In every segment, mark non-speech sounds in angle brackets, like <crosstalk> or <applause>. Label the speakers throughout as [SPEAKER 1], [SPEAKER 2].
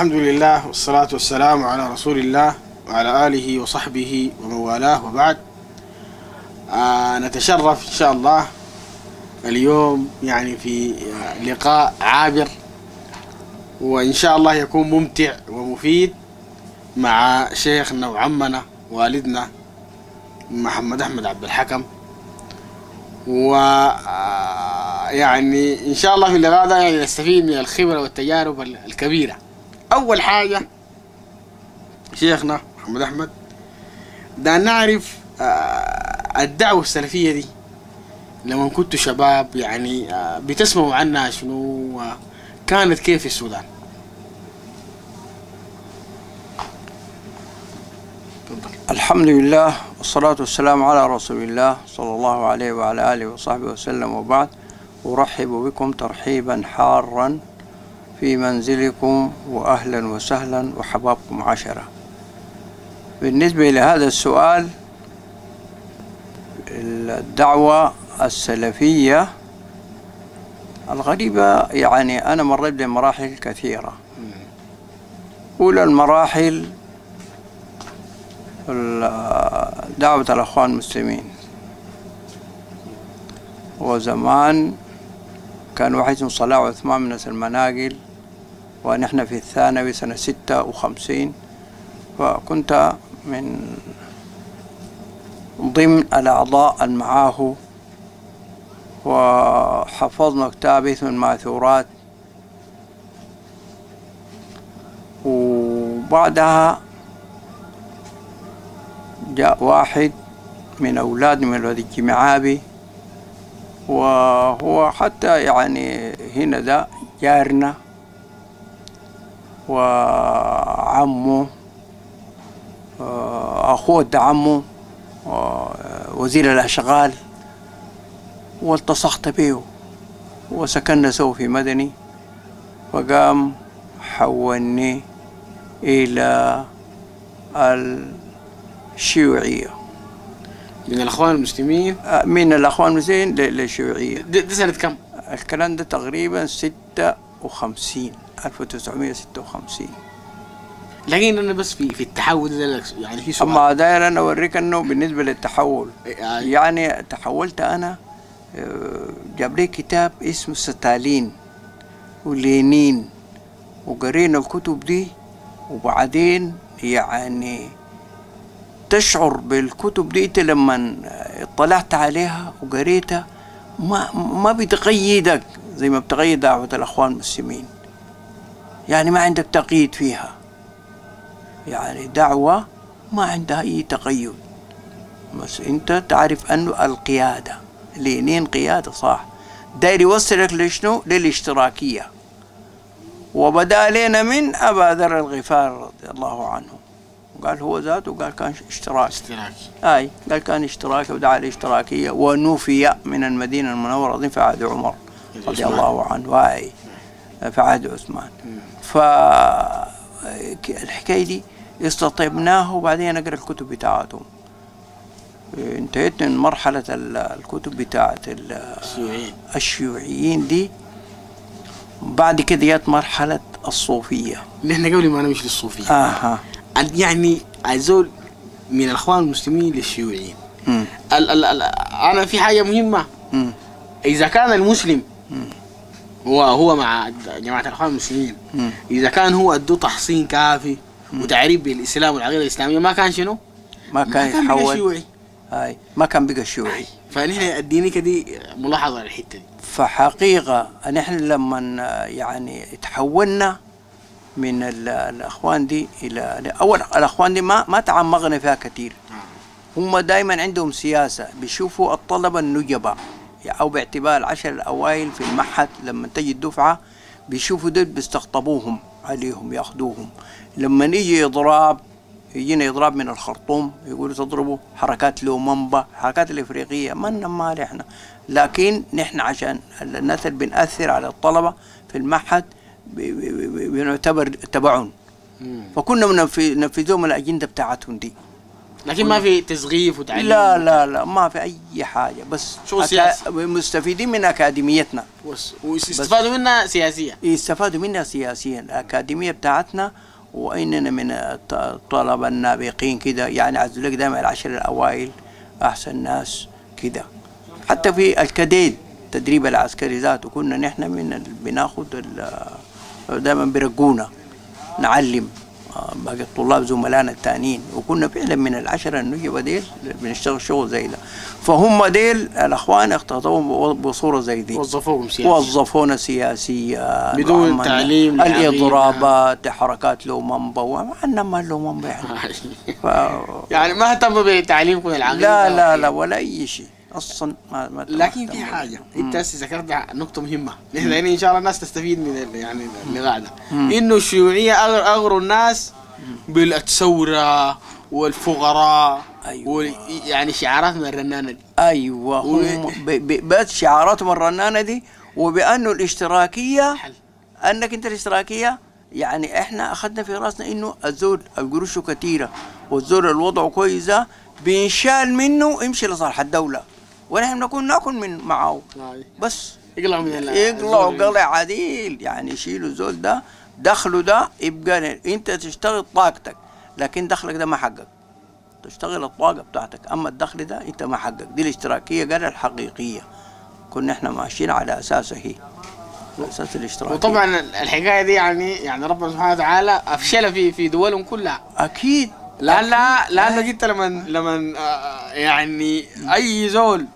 [SPEAKER 1] الحمد لله والصلاة والسلام على رسول الله وعلى آله وصحبه ومن والاه وبعد. آه نتشرف إن شاء الله اليوم يعني في لقاء عابر وإن شاء الله يكون ممتع ومفيد مع شيخنا وعمنا والدنا محمد أحمد عبد الحكم. و آه، يعني إن شاء الله في اللقاء ده يعني نستفيد من الخبرة والتجارب ال- الكبيرة. أول حاجة شيخنا محمد أحمد ده نعرف آه، الدعوة السلفية دي لما كنتوا شباب يعني آه، بتسمعوا عنها شنو؟ آه، كانت كيف في السودان؟
[SPEAKER 2] الحمد لله والصلاة والسلام على رسول الله صلى الله عليه وعلى آله وصحبه وسلم وبعد. أرحب بكم ترحيبا حارا في منزلكم وأهلا وسهلا وحبابكم عشرة. بالنسبة لهذا السؤال الدعوة السلفية الغريبة يعني أنا مريت بمراحل كثيرة. أولى المراحل ال- دعوة الأخوان المسلمين. وزمان كان واحد اسمه صلاح عثمان من المناقل. ونحن في الثانوي سنة ستة وخمسين فكنت من ضمن الأعضاء المعاه وحفظنا كتاب اسمه الماثورات. وبعدها جاء واحد من أولاد من أولاد الجمعابي وهو حتى يعني هنا ده جارنا. وعمه آه، أخوه ده عمه آه، وزير الأشغال والتصقت به وسكننا سوا في مدني وقام حولني إلى الشيوعية.
[SPEAKER 1] من الأخوان المسلمين؟
[SPEAKER 2] آه، من الأخوان المسلمين للشيوعية.
[SPEAKER 1] دي, دي سنة كم؟
[SPEAKER 2] الكلام ده تقريبا ستة وخمسين. ألف وتسعمية ستة وخمسين.
[SPEAKER 1] لكن أنا بس في في التحول ده يعني في سؤال.
[SPEAKER 2] أما داير أنا أوريك أنه بالنسبة للتحول.
[SPEAKER 1] يعني
[SPEAKER 2] يعني تحولت أنا آه، جاب لي كتاب اسمه ستالين ولينين وقرينا الكتب دي وبعدين يعني تشعر بالكتب دي إنت لما اطلعت عليها وقريتها ما ما بتقيدك زي ما بتقيد دعوة الأخوان المسلمين. يعني ما عندك تقييد فيها. يعني دعوة ما عندها أي تقيد بس أنت تعرف أنه القيادة لينين قيادة صح. داير يوصلك لشنو؟ للاشتراكية. وبدا لنا من أبا ذر الغفار رضي الله عنه. قال هو ذاته قال كان اشتراك.
[SPEAKER 1] اشتراكي.
[SPEAKER 2] أي قال كان اشتراكي ودعا للاشتراكية ونفي من المدينة المنورة في عهد عمر رضي. الله عنه. أي في عهد عثمان ف الحكاية دي استطبناه وبعدين نقرا الكتب بتاعتهم انتهيت من مرحلة ال- الكتب بتاعت ال-
[SPEAKER 1] الشيوعيين.
[SPEAKER 2] دي. بعد كده جت مرحلة الصوفية.
[SPEAKER 1] نحن قبل ما نمشي للصوفية.
[SPEAKER 2] أها.
[SPEAKER 1] ال- يعني الزول من الأخوان المسلمين للشيوعيين. ال ال ال أنا في حاجة مهمة.
[SPEAKER 2] مم.
[SPEAKER 1] إذا كان المسلم هو هو مع جماعة الأخوان المسلمين.
[SPEAKER 2] مم.
[SPEAKER 1] إذا كان هو أدو تحصين كافي وتعريف بالإسلام والعقيدة الإسلامية ما كان شنو؟
[SPEAKER 2] ما كان يتحول.
[SPEAKER 1] شيوعي.
[SPEAKER 2] هاي ما كان بقى شيوعي.
[SPEAKER 1] فنحن اديني كده ملاحظة على الحتة دي.
[SPEAKER 2] فحقيقة نحن لما يعني تحولنا من ال- الأخوان دي إلى أول الأخوان دي ما ما تعمقنا فيها كثير هم دائما عندهم سياسة بيشوفوا الطلبة النجبة. أو باعتبار العشر الأوائل في المعهد لما تجي الدفعة بيشوفوا دول بيستقطبوهم عليهم ياخذوهم لما يجي إضراب يجينا إضراب من الخرطوم يقولوا تضربوا حركات لومنبا حركات الإفريقية ما مال إحنا. لكن نحن عشان الناس اللي بنأثر على الطلبة في المعهد بنعتبر تبعهم. فكنا منفذ- ننفذ لهم الأجندة بتاعتهم دي.
[SPEAKER 1] لكن ما في تسغيف وتعليم؟
[SPEAKER 2] لا لا لا ما في أي حاجة. بس
[SPEAKER 1] شو سياسة؟
[SPEAKER 2] مستفيدين من
[SPEAKER 1] أكاديميتنا. ويستفادوا منها سياسيا؟
[SPEAKER 2] يستفادوا منها سياسيا. الأكاديمية بتاعتنا وإننا من الط- الطلبة النابقين كده. يعني عزوا لك دائما العشر الأوائل أحسن ناس كده. حتى في الكديد التدريب العسكري ذاته. كنا نحن من بناخد ال- دائما برقونا. نعلم. باقي الطلاب زملائنا التانيين. وكنا فعلا من العشرة النجبة ديل بنشتغل شغل زي ده. فهم ديل الأخوان اختطوهم بصورة زي دي.
[SPEAKER 1] وظفوهم سياسيا.
[SPEAKER 2] وظفونا سياسيا
[SPEAKER 1] بدون تعليم لعقيدة.
[SPEAKER 2] الإضرابات حركات له منبع وما عندنا ما له منبع إحنا ف...
[SPEAKER 1] يعني ما اهتموا بتعليمكم العقيده
[SPEAKER 2] لا لا. لا ولا أي شيء. أصلا ما, ما
[SPEAKER 1] لكن في
[SPEAKER 2] حاجة.
[SPEAKER 1] انت هسه ذكرت نقطة مهمة. نحن يعني إن شاء الله الناس تستفيد من يعني اللي قاعدة إنه الشيوعية أغروا الناس بالثوره والفقراء
[SPEAKER 2] أيوة.
[SPEAKER 1] وال- يعني شعارات من الرنانة دي.
[SPEAKER 2] أيوه.
[SPEAKER 1] و-
[SPEAKER 2] ب... بس شعاراتهم الرنانة دي وبانه الاشتراكية
[SPEAKER 1] حل.
[SPEAKER 2] أنك أنت الاشتراكية يعني إحنا أخذنا في رأسنا إنه الزول القروشه كثيره والزول الوضع كويس ده بينشال منه يمشي لصالح الدولة. ونحن نكون نأكل من معه. بس.
[SPEAKER 1] يقلعوا من
[SPEAKER 2] يقلعوا. قلع عديل. يعني يشيلوا الزول ده دخله ده يبقى انت تشتغل طاقتك. لكن دخلك ده ما حقك تشتغل الطاقة بتاعتك. أما الدخل ده أنت ما حقك دي الاشتراكية قال الحقيقية. كنا إحنا ماشيين على أساسها هي. على أساس الاشتراكية.
[SPEAKER 1] وطبعا الحكاية دي يعني يعني ربنا سبحانه وتعالى افشلها في في دولهم كلها.
[SPEAKER 2] أكيد.
[SPEAKER 1] لأن لانك انت لما لما آه، يعني أي زول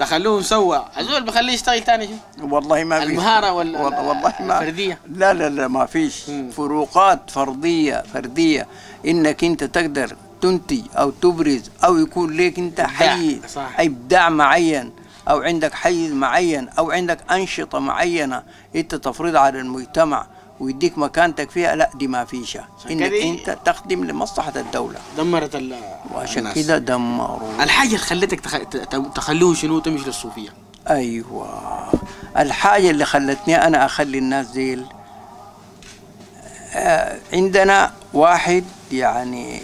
[SPEAKER 1] تخلوه سوى الزول بخليه يشتغل ثاني شو
[SPEAKER 2] والله ما في.
[SPEAKER 1] المهارة ولا
[SPEAKER 2] والله, ما
[SPEAKER 1] الفردية؟
[SPEAKER 2] لا لا لا ما فيش.
[SPEAKER 1] مم.
[SPEAKER 2] فروقات فردية فردية. إنك أنت تقدر تنتج أو تبرز أو يكون لك أنت حي.
[SPEAKER 1] صح.
[SPEAKER 2] إبداع معين أو عندك حيز معين أو عندك أنشطة معينة أنت تفرضها على المجتمع. ويديك مكانتك فيها لا دي ما فيش
[SPEAKER 1] كده-
[SPEAKER 2] أنت تخدم لمصلحة الدولة.
[SPEAKER 1] دمرت ال
[SPEAKER 2] وعشان. كده دمروا.
[SPEAKER 1] الحاجة اللي خلتك تخ... تخلوه شنو؟ تمشي للصوفية.
[SPEAKER 2] أيوه. الحاجة اللي خلتني أنا أخلي الناس ديل آه، عندنا واحد يعني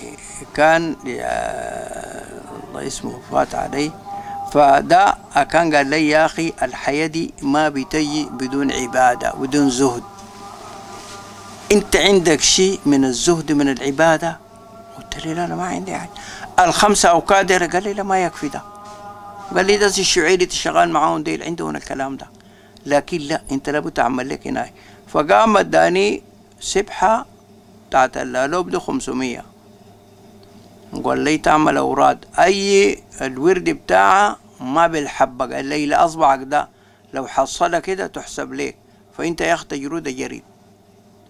[SPEAKER 2] كان آه، الله اسمه فات علي. فده كان قال لي يا أخي الحياة دي ما بتجي بدون عبادة بدون زهد. انت عندك شيء من الزهد من العبادة؟ قلت له لا أنا ما عندي حاجة الخمسه اوقات دي قال لي لا ما يكفي ده. قال لي ده الشيوعي اللي تشتغل معاهم ديل عندهم الكلام ده. لكن لا أنت لابد تعمل لك هناك. فقام اداني سبحة بتاعت اللالوب ده 500 قال لي تعمل أوراد. أي الورد بتاعها ما بالحبة. قال لي لا أصبعك ده لو حصلها كده تحسب لك فأنت يا أخي تجرد جريد.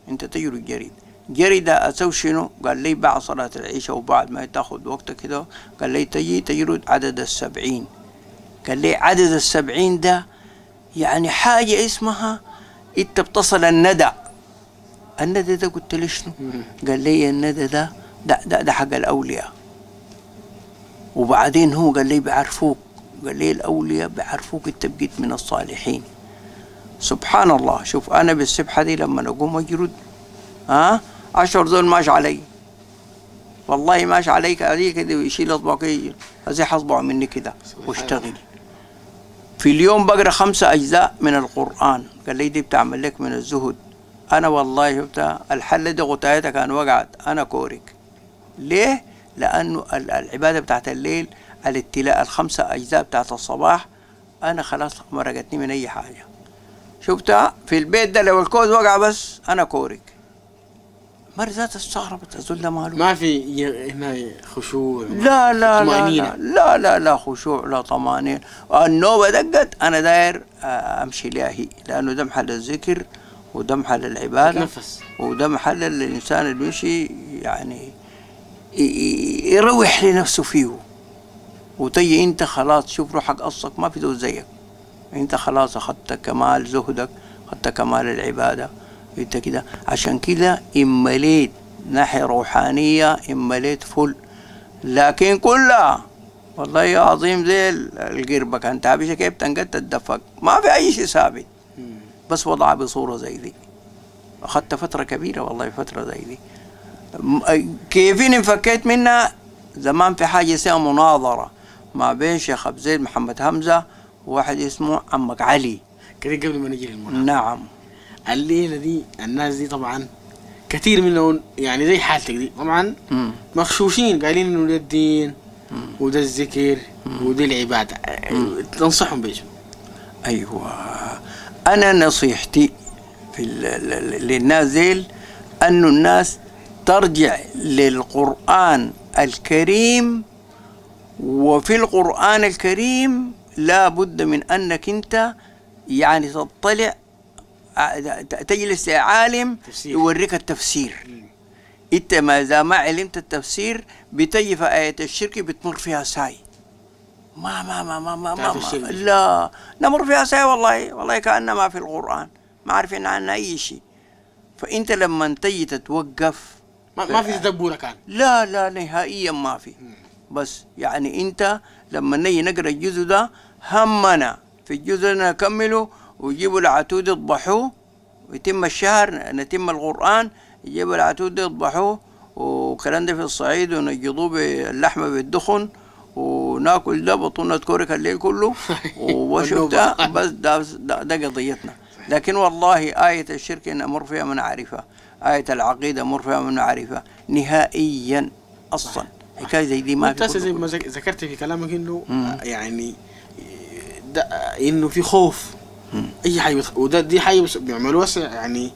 [SPEAKER 2] انت تجرد جريد جري ده أسوي شنو؟ قال لي بعد صلاة العشاء وبعد ما تاخذ وقتك كده قال لي تجي تجرد عدد السبعين. قال لي عدد السبعين ده يعني حاجة اسمها انت بتصل الندى. الندى ده قلت له شنو؟ قال لي الندى ده ده ده, ده حق الأولياء. وبعدين هو قال لي بيعرفوك. قال لي الأولياء بيعرفوك إنت بقيت من الصالحين. سبحان الله. شوف أنا بالسبحة دي لما اقوم اجرد ها عشر زول ماشي علي. والله ماشي عليك علي كده ويشيل اصبعه كده زي اصبعه مني كده واشتغل. في اليوم بقرأ خمسة أجزاء من القرآن. قال لي دي بتعمل لك من الزهد. أنا والله شفتها الحلة دي غطايتها كان وقعت. أنا كورك. ليه؟ لأنه ال- العبادة بتاعت الليل الابتلاء الخمسة أجزاء بتاعت الصباح أنا خلاص مرقتني من أي حاجة. شفتها في البيت ده لو الكوز وقع بس أنا كورك. مرة ذات استغربت الزول ده ماله.
[SPEAKER 1] ما في ي- هنا خشوع.
[SPEAKER 2] لا لا لا. لا لا لا خشوع لا طمأنينة. النوبة دقت أنا داير آه، أمشي لها هي. لأنه ده محل الذكر وده محل العبادة
[SPEAKER 1] تنفس.
[SPEAKER 2] وده محل اللي الإنسان اللي بيمشي يعني يروح لنفسه فيه. وتجي أنت خلاص شوف روحك قصك ما في زيك. أنت خلاص أخذت كمال زهدك أخذت كمال العبادة. أنت كده. عشان كده إمليت ناحية روحانية إمليت فل. لكن كلها والله يا عظيم زي ال- القربة كان تعبشة كيف تنقد تدفق ما في أي شيء ثابت. بس وضعها بصورة زي دي. أخذت فترة كبيرة والله فترة زي دي. كيفين انفكيت منها؟ زمان في حاجة اسمها مناظرة. ما بين شيخ أبو زيد محمد همزة وواحد اسمه عمك علي.
[SPEAKER 1] كده قبل ما نجي للمناظرة
[SPEAKER 2] نعم.
[SPEAKER 1] الليلة دي الناس دي طبعا كثير منهم يعني زي حالتك دي. طبعا
[SPEAKER 2] مم.
[SPEAKER 1] مخشوشين قايلين إنه ده الدين وده الذكر وده العبادة. تنصحهم بيش
[SPEAKER 2] أيوة. أنا نصيحتي في للناس ديل أن الناس ترجع للقرآن الكريم وفي القرآن الكريم لا بد من أنك أنت يعني تطلع تجلس عالم. يوريك التفسير. إنت ما إذا ما علمت التفسير بتجي في آية الشرك بتمر فيها ساي. ما ما ما ما ما, ما, ما. لا نمر فيها ساي والله والله كأنها ما في القرآن ما عارفين عنها أي شيء. فأنت لما تجي تتوقف
[SPEAKER 1] ما, ما في تدبر كان.
[SPEAKER 2] لا لا نهائيا ما في. بس يعني إنت لما نيجي نقرأ الجزء ده همنا في الجزء ده نكمله ويجيبوا العتود يذبحوه ويتم الشهر نتم القرآن يجيبوا العتود يذبحوه وكلام ده في الصعيد ونجضوه باللحمة بالدخن وناكل ده بطونة كورك الليل كله <laughs> وشفت
[SPEAKER 1] والنوبة.
[SPEAKER 2] بس ده, ده, ده قضيتنا لكن والله آية الشرك إن أمر فيها من عارفها آية العقيدة أمر فيها من عارفها نهائيا أصلا حكاية زي دي ما
[SPEAKER 1] ما
[SPEAKER 2] في
[SPEAKER 1] زي. ما ذك- ذكرت في كلامك إنه
[SPEAKER 2] مم.
[SPEAKER 1] يعني ده إنه في خوف أي حاجة. وده دي حاجة بيعملوها يعني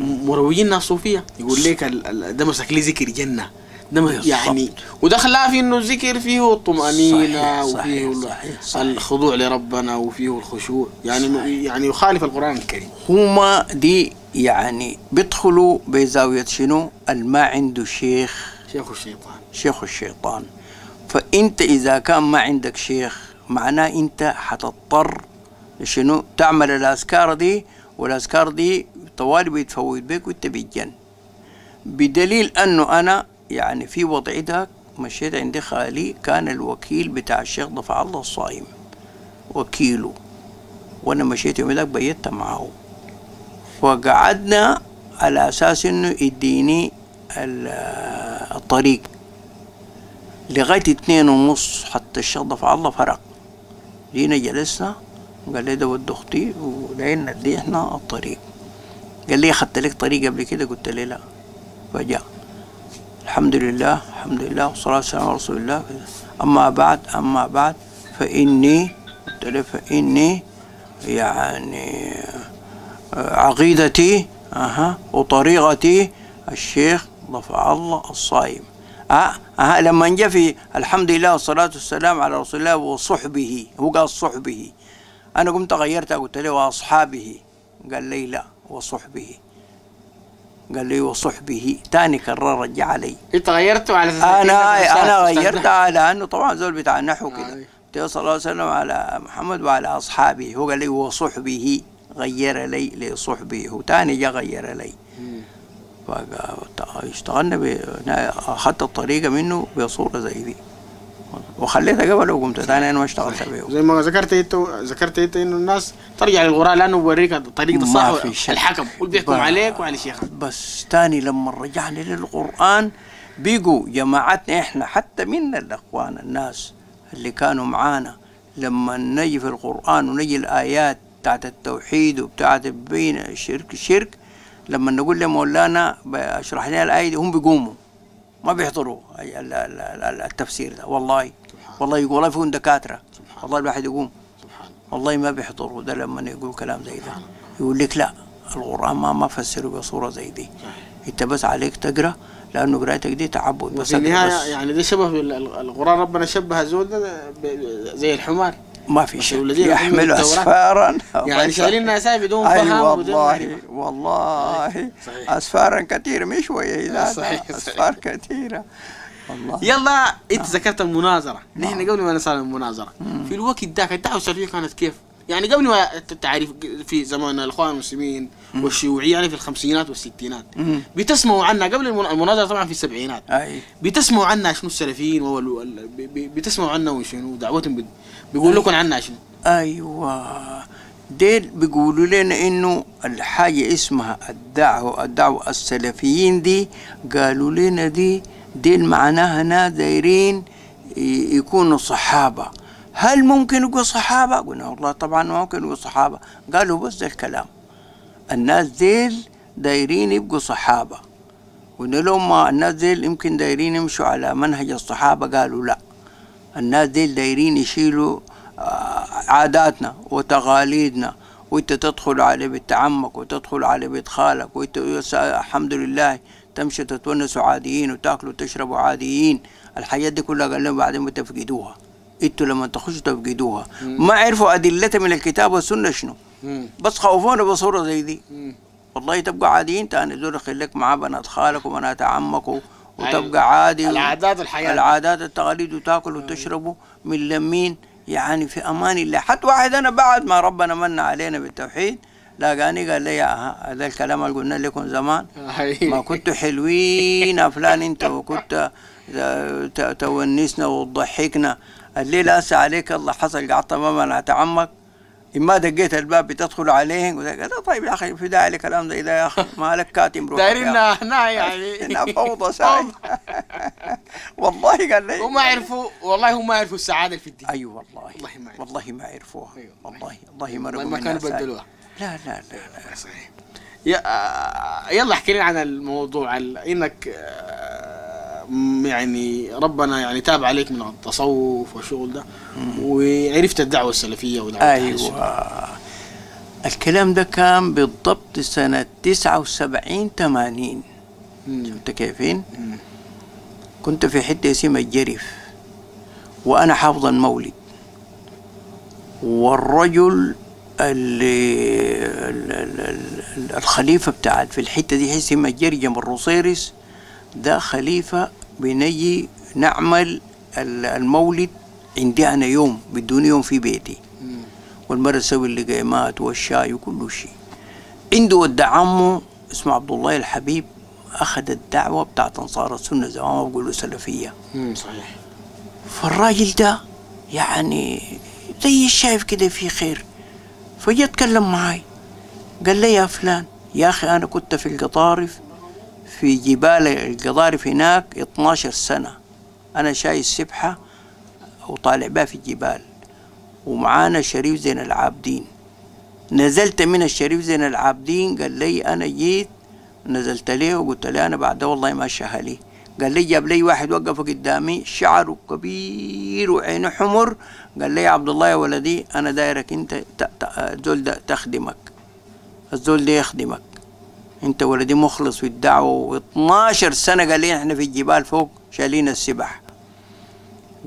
[SPEAKER 1] مروجين ناس صوفيه يقول لك ده مسك لي ذكر جنة ده. يعني وده خلاها في إنه الذكر فيه الطمأنينة
[SPEAKER 2] صحيح،
[SPEAKER 1] وفيه
[SPEAKER 2] صحيح، صحيح.
[SPEAKER 1] الخضوع لربنا وفيه الخشوع يعني يعني يخالف القرآن الكريم
[SPEAKER 2] هما دي يعني بيدخلوا بزاوية شنو الما عنده شيخ
[SPEAKER 1] شيخ الشيطان.
[SPEAKER 2] شيخ الشيطان. فإنت إذا كان ما عندك شيخ معناه إنت حتضطر شنو تعمل الأذكار دي والأذكار دي طوالي بيتفوت بك وانت بتجن بدليل أنه أنا يعني في وضعي ده مشيت عند خالي كان الوكيل بتاع الشيخ ضفع الله الصايم. وكيله. وأنا مشيت يوم ذاك بيت معه. وقعدنا على أساس إنه يديني الطريق. لغاية اتنين ونص حتى الشيخ ضفع الله فرق. جينا جلسنا قال لي ده ود أختي ولقينا دي إحنا الطريق. قال لي أخذت لك طريق قبل كده؟ قلت له لا. فجاء الحمد لله الحمد لله والصلاة والسلام على رسول الله. أما بعد أما بعد فإني قلت له فإني يعني آه، عقيدتي أها وطريقتي الشيخ ضفع الله الصايم. أه أه لما جاء في الحمد لله والصلاة والسلام على رسول الله وصحبه هو قال صحبه. أنا قمت غيرتها قلت له وأصحابه قال لي لا وصحبه. قال لي وصحبه. تاني كرر رجع علي
[SPEAKER 1] انت غيرته على
[SPEAKER 2] أنا
[SPEAKER 1] أنا
[SPEAKER 2] غيرتها على انه طبعا زول بتاع النحو
[SPEAKER 1] آه.
[SPEAKER 2] كده قلت صلى الله عليه وسلم على محمد وعلى أصحابه. هو قال لي وصحبه غير لي لصحبه. وتاني جا غير لي.
[SPEAKER 1] مم.
[SPEAKER 2] فاشتغلنا ب... اخذت الطريقة منه بصوره زي دي. وخليتها قبل وقمت تاني أنا ما اشتغلت بيه
[SPEAKER 1] زي ما ذكرت انت ذكرت انت انه الناس ترجع للقران لأنه بوريك الطريق الصح. الحكم بيحكم عليك وعلى شيخك.
[SPEAKER 2] بس تاني لما رجعنا للقرآن بيجوا جماعتنا إحنا حتى من الأخوان الناس اللي كانوا معانا. لما نجي في القرآن ونجي الآيات بتاعت التوحيد وبتاعت بين الشرك الشرك لما نقول لمولانا اشرح لنا الآية دي هم بيقوموا. ما بيحضروا ال- ال- ال- التفسير ده. والله والله يقول والله فيهم دكاترة. والله الواحد يقوم. والله ما بيحضروا ده لما يقول كلام زي ده. يقول لك لا القرآن ما ما فسره بصورة زي دي. انت بس عليك تقرأ لأنه قراءتك دي تعبد بس.
[SPEAKER 1] يعني ده شبه ال- ال- القرآن ربنا شبه ب- زي الحمار.
[SPEAKER 2] ما في شيء يحمل. أسفارا.
[SPEAKER 1] يعني شايلين ناس بدون
[SPEAKER 2] اي
[SPEAKER 1] فهم وبدون
[SPEAKER 2] والله. والله.
[SPEAKER 1] صحيح.
[SPEAKER 2] أسفارا كثيره مش شوية إذا
[SPEAKER 1] صحيح،.
[SPEAKER 2] أسفار كثيرة. والله.
[SPEAKER 1] يلا انت ذكرت المناظرة. نحن قبل ما نسال المناظرة في الوقت ذاك الدعوه السلفيه كانت كيف؟ يعني قبل ما تعرف في زمان الإخوان المسلمين والشيوعية يعني في الخمسينات والستينات. بتسمعوا عنها قبل المن- المناظرة طبعا في السبعينات. بتسمعوا عنها شنو السلفيين بتسمعوا عنها وشنو دعوتهم بيقول لكم عنها شنو؟
[SPEAKER 2] أيوه. ديل بيقولوا لنا إنه الحاجة اسمها الدعوة الدعوة السلفيين دي قالوا لنا دي ديل معناها ناس دايرين يكونوا صحابة. هل ممكن يكونوا صحابة؟ قلنا والله طبعا ممكن يكونوا صحابة. قالوا بس ده الكلام. الناس ديل دايرين يبقوا صحابة. قلنا لهم الناس ديل يمكن دايرين يمشوا على منهج الصحابة؟ قالوا لا. الناس ديل دايرين يشيلوا عاداتنا وتقاليدنا وانت تدخل على بيت عمك وتدخل على بيت خالك وانت الحمد لله تمشي تتونسوا عاديين وتاكلوا وتشربوا عاديين. الحاجات دي كلها قال لهم بعدين بتفقدوها. أنتوا لما تخشوا تفقدوها. ما عرفوا ادلتها من الكتاب والسنة شنو.
[SPEAKER 1] مم.
[SPEAKER 2] بس خوفونا بصورة زي دي.
[SPEAKER 1] مم.
[SPEAKER 2] والله تبقى عاديين تاني دول خليك مع بنات خالك وبنات عمك و- وتبقى عادي
[SPEAKER 1] العادات والحياة.
[SPEAKER 2] العادات التقاليد وتاكل وتشربوا من لمين يعني في أمان الله. حتى واحد أنا بعد ما ربنا من علينا بالتوحيد لاقاني قال لي "ها، هذا الكلام اللي قلنا لكم زمان. ما كنتوا حلوين فلان انت وكنت ت- تونسنا وتضحكنا. الليلة هسه عليك الله حصل قعدت امام عمك إما دقيت الباب بتدخل عليه قلت له طيب يا أخي في داعي لكلام زي ده يا أخي مالك كاتم روحك
[SPEAKER 1] دايرين. هنا يعني <laughs>
[SPEAKER 2] إنها فوضى ساي <laughs> والله قال لي
[SPEAKER 1] وما عرفوا والله هم ما عرفوا السعادة في الدين
[SPEAKER 2] أيوة والله
[SPEAKER 1] والله ما عرفوا.
[SPEAKER 2] والله ما عرفوها
[SPEAKER 1] أيوة.
[SPEAKER 2] والله والله ما
[SPEAKER 1] ما كانوا. بدلوها
[SPEAKER 2] لا لا لا, لا.
[SPEAKER 1] صحيح آه، يلا احكي لنا عن الموضوع ال- إنك آه، يعني ربنا يعني تاب عليك من التصوف والشغل ده وعرفت الدعوة السلفية ودعوة.
[SPEAKER 2] أيوه الكلام ده كان بالضبط سنة 79 80
[SPEAKER 1] مم.
[SPEAKER 2] انت كيفين؟
[SPEAKER 1] مم.
[SPEAKER 2] كنت في حتة اسمها الجرف وأنا حافظ المولد والرجل اللي ال- ال- ال- الخليفة بتاعت في الحتة دي اسمها جرجم الروسيرس ده خليفة بنجي نعمل ال- المولد عندي أنا يوم بدون يوم في بيتي. والمرة تسوي اللقيمات والشاي وكل شيء عنده ود عمه اسمه عبد الله الحبيب أخذ الدعوة بتاعت أنصار السنة زي ما بيقولوا سلفية.
[SPEAKER 1] صحيح
[SPEAKER 2] فالراجل ده يعني زي الشايف كده في خير فجاء اتكلم معاي قال لي يا فلان يا أخي أنا كنت في القطارف في جبال القطارف هناك 12 سنة. أنا شاي السبحة وطالع بها في الجبال. ومعانا شريف زين العابدين. نزلت من الشريف زين العابدين قال لي أنا جيت نزلت ليه؟ وقلت له أنا بعد والله ما شهلي قال لي جاب لي واحد وقف قدامي شعره كبير وعينه حمر. قال لي يا عبد الله يا ولدي أنا دايرك أنت الزول ده تخدمك. الزول ده يخدمك. أنت ولدي مخلص في الدعوة و12 سنة قال لي إحنا في الجبال فوق شايلين السبح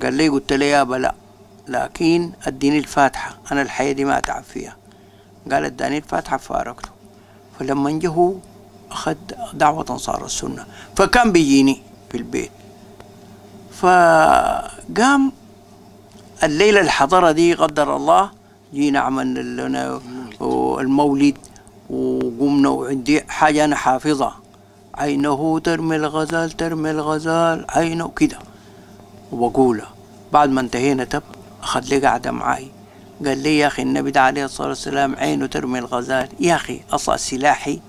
[SPEAKER 2] قال لي قلت له يابا لا. لكن اديني الفاتحة أنا الحياة دي ما أتعب فيها. قال اداني الفاتحة فارقته. فلما جه هو أخذ دعوة أنصار السنة. فكان بيجيني في البيت. فقام الليلة الحضرة دي قدر الله جينا عملنا لنا المولد. وقمنا وعندي حاجة أنا حافظها. عينه ترمي الغزال ترمي الغزال؟ عينه كده وبقولها بعد ما انتهينا تب أخذ لي قعدة معاي. قال لي يا أخي النبي ده عليه الصلاة والسلام عينه ترمي الغزال. يا أخي أصلا سلاحي.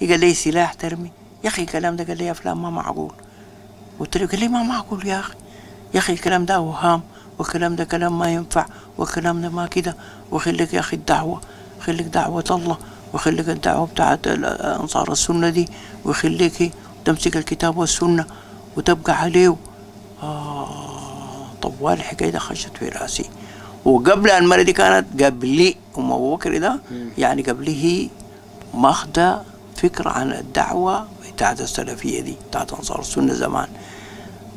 [SPEAKER 2] قال لي سلاح ترمي؟ يا أخي الكلام ده. قال لي يا فلان ما معقول. قلت له قال لي ما معقول يا أخي. يا أخي الكلام ده أوهام والكلام ده كلام ما ينفع والكلام ده ما كده. وخليك يا أخي الدعوة خليك دعوة الله. وخليك الدعوة بتاعت ال- أنصار السنة دي وخليك تمسك الكتاب والسنة وتبقى عليه آه طوال الحكاية ده خشت في رأسي. وقبل المرة دي كانت قبلي أم أبو بكر ده يعني قبله ماخدة فكرة عن الدعوة بتاعت السلفية دي بتاعت أنصار السنة زمان.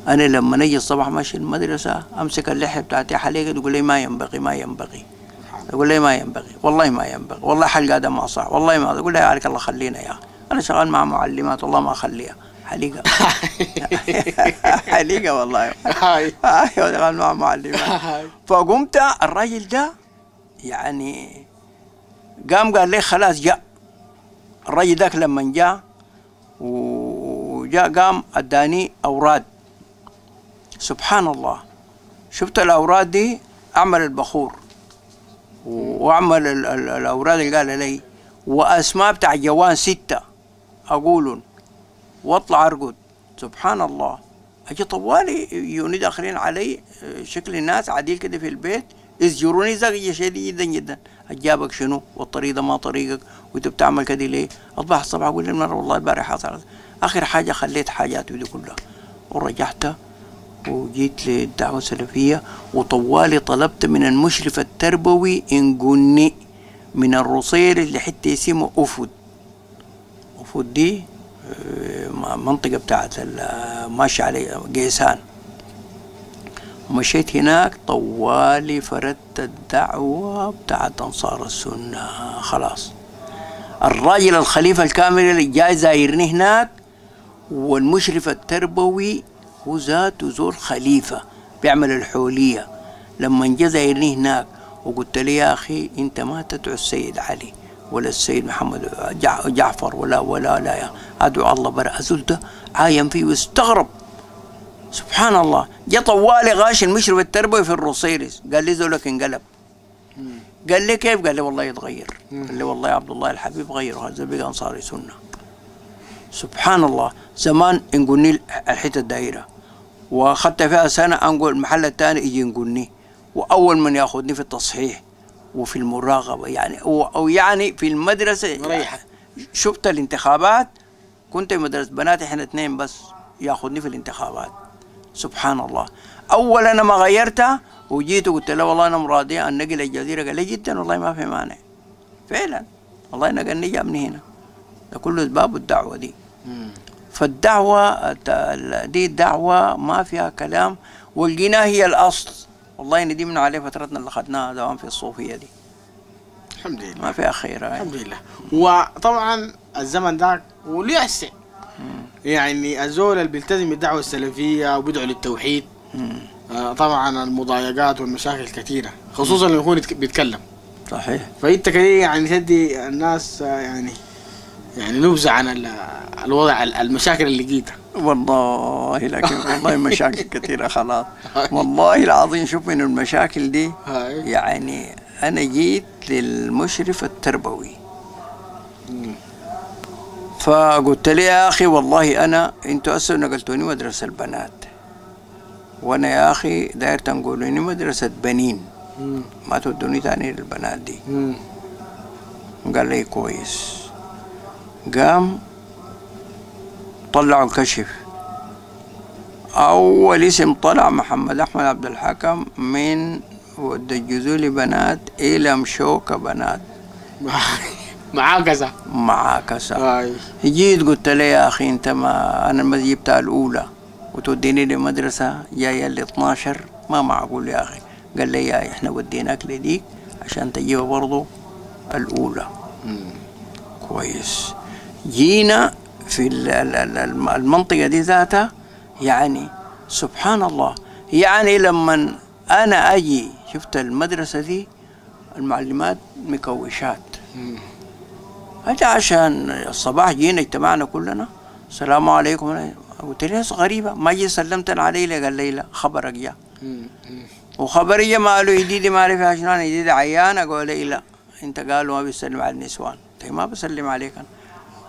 [SPEAKER 2] أنا لما نجي الصباح ماشي المدرسة أمسك اللحية بتاعتي حليقة تقول لي ما ينبغي ما ينبغي. أقول لي ما ينبغي والله ما ينبغي والله حلقة ده ما صح والله ما أقول لها عليك الله خلينا يا أخي أنا شغال مع معلمات والله ما أخليها. حليقة. <laughs> حليقة والله.
[SPEAKER 1] هاي.
[SPEAKER 2] أيوه شغال مع معلمات. فقمت الراجل ده يعني قام قال لي خلاص جاء. الراجل ذاك لما جاء وجاء قام أداني أوراد. سبحان الله. شفت الأوراد دي؟ أعمل البخور. وأعمل ال- ال- الأوراد اللي قال لي. وأسماء بتاع جوان ستة اقولن وأطلع أرقد. سبحان الله أجي طوالي يوني داخلين علي شكل الناس عديل كده في البيت. يزجروني زغية شديد جدا جدا. أجابك شنو؟ والطريق ده ما طريقك؟ وأنت بتعمل كده ليه؟ أصبح الصبح أقول للمرة والله البارح حصلت آخر حاجة خليت حاجاتي دي كلها. ورجعت وجيت للدعوة السلفية وطوالي طلبت من المشرف التربوي إنقني من الرصير اللي حتى اسمه أفد أفد دي آه، منطقة بتاعت ال- ماشي علي قيسان ومشيت هناك طوالي فردت الدعوة بتاعت أنصار السنة. خلاص. الراجل الخليفة الكامل اللي جاي زايرني هناك والمشرف التربوي هو ذاته زول خليفة بيعمل الحولية. لما جا زايرني هناك وقلت له يا أخي أنت ما تدعو السيد علي ولا السيد محمد جع- جعفر ولا ولا لا يا أدعو الله برا. أزول ده عاين فيه واستغرب. سبحان الله. جا طوالي غاش المشرف التربوي في الرصيرس قال لي زولك انقلب. قال لي كيف؟ قال لي والله يتغير. قال لي والله يا عبد الله الحبيب غير هذا بقى أنصاري سنة. سبحان الله. زمان انقلني الحتة الدائرة. وأخذت فيها سنة أنقل المحل الثاني يجي ينقلني. وأول من ياخذني في التصحيح وفي المراقبة. يعني أو يعني في المدرسة.
[SPEAKER 1] مريحة.
[SPEAKER 2] شفت الانتخابات. كنت في مدرسة بنات إحنا اثنين بس ياخذني في الانتخابات. سبحان الله. أول أنا ما غيرتها وجيت وقلت له والله أنا مرادي انقل الجزيرة. قال لي جدا والله ما في مانع. فعلا. والله نقلني جابني هنا. ده كله اسباب الدعوة دي. فالدعوة الت- دي دعوه ما فيها كلام والقناه هي الأصل. والله ندمنا عليه فترتنا اللي اخذناها دوام في الصوفية دي.
[SPEAKER 1] الحمد لله.
[SPEAKER 2] ما فيها خير يعني.
[SPEAKER 1] الحمد لله. وطبعا الزمن ذاك وليه هسه يعني الزول اللي بيلتزم بالدعوة السلفية وبيدعو للتوحيد. آه، طبعا المضايقات والمشاكل كثيرة خصوصا لما يكون يتك- بيتكلم.
[SPEAKER 2] صحيح.
[SPEAKER 1] فإنت كده يعني تدي الناس آه، يعني يعني نبذه عن ال- الوضع ال- المشاكل اللي لقيتها.
[SPEAKER 2] والله لكن والله مشاكل كثيرة خلاص. والله العظيم شوف من المشاكل دي يعني أنا جيت للمشرف التربوي. فقلت له يا أخي والله أنا أنتوا أصلا نقلتوني مدرسة البنات. وأنا يا أخي داير تنقلوني مدرسة بنين. ما تودوني تاني للبنات دي. قال لي كويس. قام طلعوا الكشف. أول اسم طلع محمد أحمد عبد الحكم من ودجزوا لي بنات إلى مشوكة بنات. <laughs>
[SPEAKER 1] معاه كذا
[SPEAKER 2] مع كسا
[SPEAKER 1] هاي
[SPEAKER 2] جيت قلت له يا أخي أنت ما أنا المدرسة جبتها الأولى. وتوديني لمدرسة جاية ال 12 ما معقول يا أخي. قال لي يا إحنا وديناك لديك عشان تجيبها برضو الأولى.
[SPEAKER 1] مم.
[SPEAKER 2] كويس. جينا في ال- ال- ال- الم- المنطقة دي ذاتها يعني سبحان الله يعني لما أنا أجي شفت المدرسة دي المعلمات مكوشات. هذا عشان الصباح جينا اجتمعنا كلنا. السلام عليكم. قلت له غريبة؟ ما جي سلمت علي لي قال لي لا خبرك.
[SPEAKER 1] مم.
[SPEAKER 2] وخبرية ما قالوا جديدي ما أعرف شنو أنا جديدي عيان أقول لي لا أنت قالوا ما بيسلم على النسوان. طيب ما بسلم عليك أنا.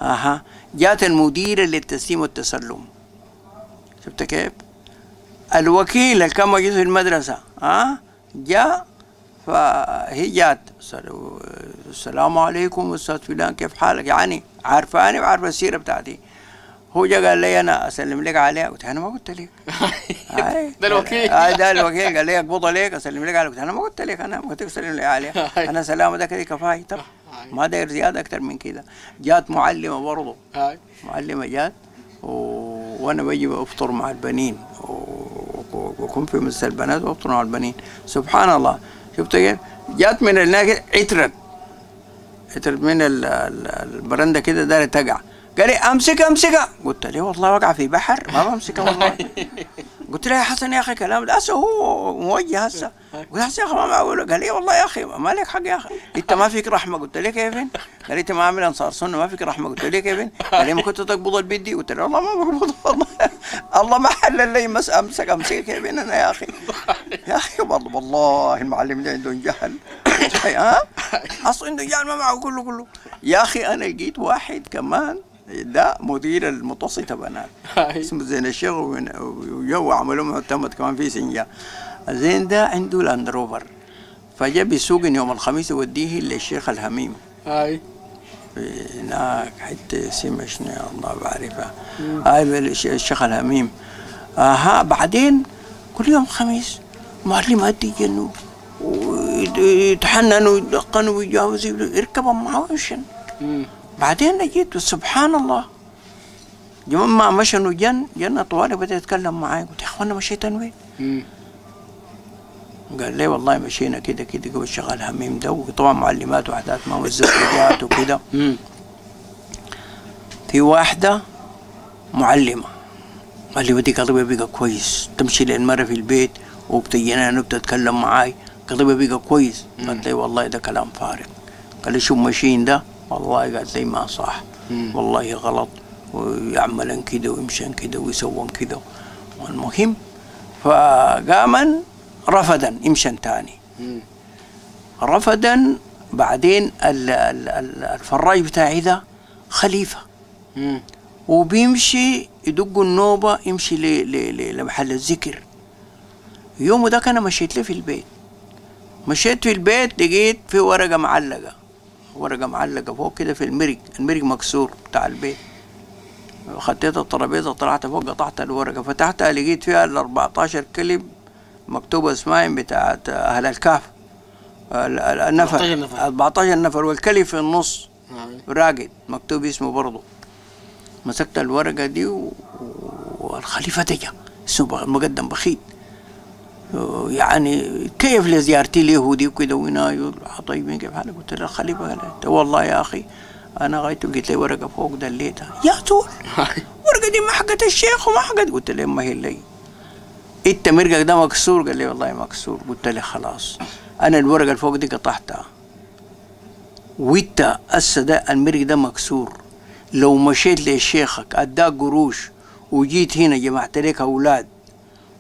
[SPEAKER 2] أها جات المديرة للتسليم والتسلم شفت كيف؟ الوكيل اللي كان موجود في المدرسة ها جاء فهي جات السلام عليكم أستاذ فلان كيف حالك يعني عارفاني وعارفه السيره بتاعتي هو جا قال لي أنا أسلم لك عليها قلت أنا ما قلت لك. <laughs>
[SPEAKER 1] ده الوكيل. <laughs>
[SPEAKER 2] هاي ده الوكيل قال لي اقبض عليك أسلم لك عليها قلت أنا ما قلت لك أنا ما قلت لك أسلم لي عليها. <laughs> أنا سلامة ده كده كفاية. طب ما داير زيادة أكتر من كده. جات معلمة برضه.
[SPEAKER 1] هاي.
[SPEAKER 2] معلمة جات و... وأنا بجي أفطر مع البنين و... و- وأكون في مثل البنات وأفطر مع البنين. سبحان الله. شفت كيف؟ جات من هناك عترت عترت من ال... ال- البرندة كده دارت تقع. قال لي أمسك امسكها قلت له والله وقع في بحر. ما بمسكها والله. <laughs> قلت له يا حسن يا أخي كلام. هسه هو موجه هسه. قلت هسه يا أخي ما معقول. قال لي والله يا أخي ما لك حق يا أخي. انت ما فيك رحمة. قلت له كيف قال لي انت ما عامل انصار سنة ما فيك رحمة. قلت له كيف قال لي ما كنت تقبض البيت دي قلت له والله ما بقبض والله الله ما حلل لي مس أمسك أمسك. كيف أنا يا أخي. يا أخي والله والله المعلم ده عنده جهل. <laughs> ها؟ أصلا عنده جهل ما معه كله. كله يا أخي أنا لقيت واحد كمان. ده مدير المتوسطة بنات. اسمه زين الشيخ وجو عملوا معتمد كمان في سنجا. زين ده عنده لاند روفر فجاء بيسوق يوم الخميس يوديه للشيخ الهميم.
[SPEAKER 1] هاي.
[SPEAKER 2] هناك حتى اسمها شنو الله بعرفها. هاي الش- الشيخ الهميم. أها بعدين كل يوم خميس معلمات يجنوا ويتحننوا ويدقنوا ويجاوزوا يركبوا معه
[SPEAKER 1] مم.
[SPEAKER 2] بعدين جيت سبحان الله. يوم ما مشن وجن جن طوالي بدأ يتكلم معي قلت يا أخوانا مشيتن وين؟
[SPEAKER 1] مم.
[SPEAKER 2] قال لي والله مشينا كده كده قبل شغال هميم ده. وطبعا معلمات وحدات ما والزوجات وكده. <laughs> في واحدة معلمة. معلمة دي قلبها بقى كويس. تمشي للمرة في البيت وبتجينا أنا بتتكلم معاي. قلبها بقى كويس. قالت لي والله ده كلام فارغ. قال لي شو ماشيين ده؟ والله قالت لي ما صح. والله غلط. ويعملن كده ويمشن كده ويسوون كده والمهم فقاما رفضا يمشن تاني.
[SPEAKER 1] مم.
[SPEAKER 2] رفضا بعدين ال- ال- ال- الفراج بتاعي ده خليفة.
[SPEAKER 1] مم.
[SPEAKER 2] وبيمشي يدق النوبة يمشي لمحل الذكر. يوم ده أنا مشيت له في البيت. مشيت في البيت لقيت في ورقة معلقة. ورقة معلقة فوق كده في المرق المرق مكسور بتاع البيت خطيت الترابيزة طلعت فوق قطعت الورقة فتحتها لقيت فيها ال 14 كلب مكتوبة اسمائهم بتاعت أهل الكهف ال- ال- النفر
[SPEAKER 1] 14 نفر.
[SPEAKER 2] 14 نفر في النص
[SPEAKER 1] هاي.
[SPEAKER 2] راقد مكتوب اسمه برضه مسكت الورقة دي و... والخليفة ده جا اسمه بغ- مقدم بخيت يعني كيف لزيارتي اليهودي وكده وهنا طيبين كيف حالك؟ قلت له الخليفة قال لي، والله يا أخي أنا غايته قلت لي ورقة فوق دليتها. يا زول
[SPEAKER 1] هاي. <laughs>
[SPEAKER 2] ورقة دي ما حقت الشيخ وما حقت. قلت له ما هي لي. إنت مرقك ده مكسور؟ قال لي والله مكسور. قلت له خلاص. أنا الورقة اللي فوق دي قطعتها. وانت هسه ده المرق ده مكسور. لو مشيت لشيخك أداك قروش وجيت هنا جمعت لك أولاد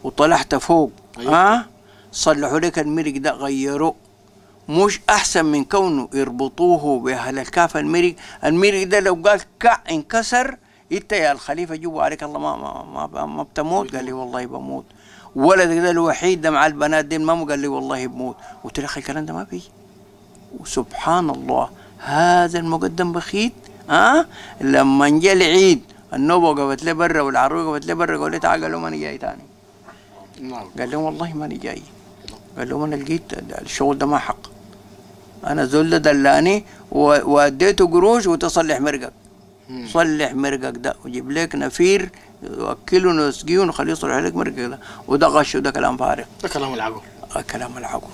[SPEAKER 2] وطلعت فوق
[SPEAKER 1] أيوة.
[SPEAKER 2] ها؟ صلحوا لك المرق ده غيروه مش أحسن من كونه يربطوه بأهل الكاف المرق المرق ده لو قال كع انكسر إنت يا الخليفة جوا عليك. الله ما ما ما, ما بتموت؟ قال لي والله بموت. ولدك ده الوحيد ده مع البنات دي مامو قال لي والله بموت. قلت له أخي الكلام ده ما بيجي وسبحان الله هذا المقدم بخيت ها؟ لما جاء العيد النوبة وقفت لي برا والعروق وقفت لي برا لي تعال قال له ماني جاي تاني.
[SPEAKER 1] نعم.
[SPEAKER 2] قال لهم والله ماني جاي. قال لهم أنا لقيت الشغل ده ما حق. أنا زول ده دلاني وأديته قروش وتصلح مرقك. صلح مرقك ده وجيب لك نفير وكله نسقيه ونخليه يصلح لك مرقك ده. وده غش وده كلام فارغ.
[SPEAKER 1] ده كلام العقل.
[SPEAKER 2] آه، كلام العقل.